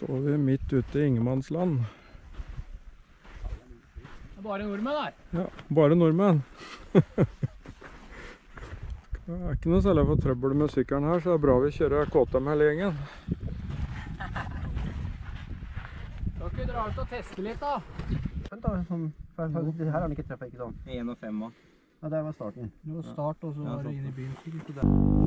Står vi midt ute i Ingemannsland. Det er bare nordmenn her. Ja, bare nordmenn. Det er ikke noe særlig for trøbbel med sykkelen her, så det er bra vi kjører KTM hele gjengen. Skal ikke dra ut og teste litt, da? Vent da, sånn, her har den ikke treffet, ikke sant? 1 og 5 også. Ja, det var starten. Det var start, og så var det inn i byen. sikkert.